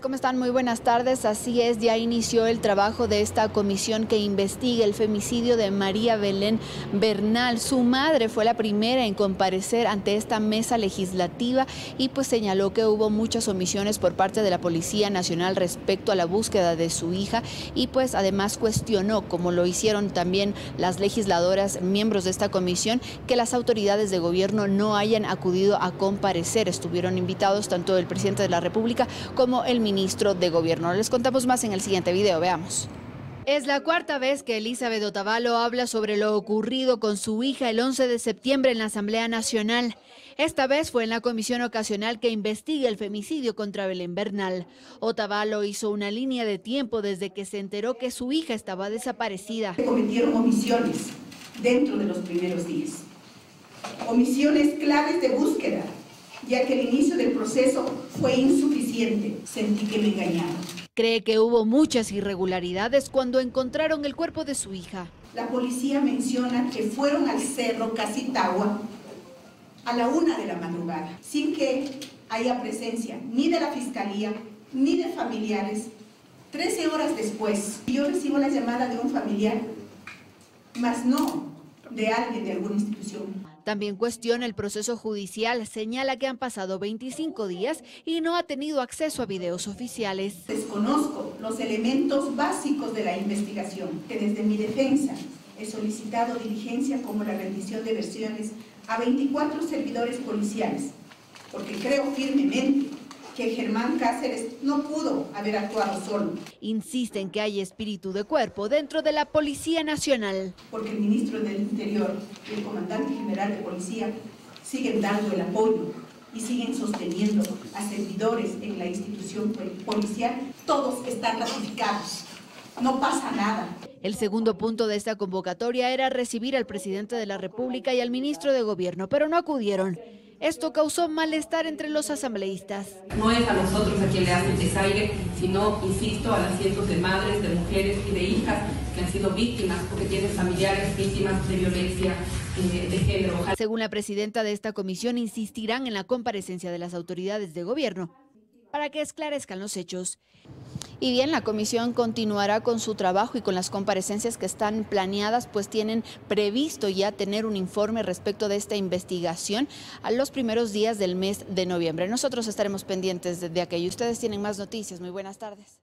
¿cómo están? Muy buenas tardes. Así es, ya inició el trabajo de esta comisión que investiga el femicidio de María Belén Bernal. Su madre fue la primera en comparecer ante esta mesa legislativa y pues señaló que hubo muchas omisiones por parte de la Policía Nacional respecto a la búsqueda de su hija y pues además cuestionó, como lo hicieron también las legisladoras miembros de esta comisión, que las autoridades de gobierno no hayan acudido a comparecer. Estuvieron invitados tanto el presidente de la República como el ministro de Gobierno. Les contamos más en el siguiente video, veamos. Es la cuarta vez que Elizabeth Otavalo habla sobre lo ocurrido con su hija el 11 de septiembre en la Asamblea Nacional. Esta vez fue en la comisión ocasional que investiga el femicidio contra Belén Bernal. Otavalo hizo una línea de tiempo desde que se enteró que su hija estaba desaparecida. Cometieron omisiones dentro de los primeros días. Omisiones claves de búsqueda, ya que el inicio del proceso fue insuficiente. Sentí que me engañaron. Cree que hubo muchas irregularidades cuando encontraron el cuerpo de su hija. La policía menciona que fueron al cerro Casitagua a la una de la madrugada, sin que haya presencia ni de la fiscalía ni de familiares. Trece horas después, yo recibo la llamada de un familiar, mas no de alguien de alguna institución. También cuestiona el proceso judicial, señala que han pasado 25 días y no ha tenido acceso a videos oficiales. Desconozco los elementos básicos de la investigación, que desde mi defensa he solicitado diligencia como la rendición de versiones a 24 servidores policiales, porque creo firmemente que Germán Cáceres no pudo haber actuado solo. Insisten que hay espíritu de cuerpo dentro de la Policía Nacional. Porque el ministro del Interior y el comandante general de policía siguen dando el apoyo y siguen sosteniendo a servidores en la institución policial. Todos están ratificados. No pasa nada. El segundo punto de esta convocatoria era recibir al presidente de la República y al ministro de Gobierno, pero no acudieron. Esto causó malestar entre los asambleístas. No es a nosotros a quien le hacen desaire, sino, insisto, a las cientos de madres, de mujeres y de hijas que han sido víctimas porque tienen familiares víctimas de violencia eh, de género. Según la presidenta de esta comisión, insistirán en la comparecencia de las autoridades de gobierno para que esclarezcan los hechos. Y bien, la comisión continuará con su trabajo y con las comparecencias que están planeadas, pues tienen previsto ya tener un informe respecto de esta investigación a los primeros días del mes de noviembre. Nosotros estaremos pendientes de, aquello. Ustedes tienen más noticias. Muy buenas tardes.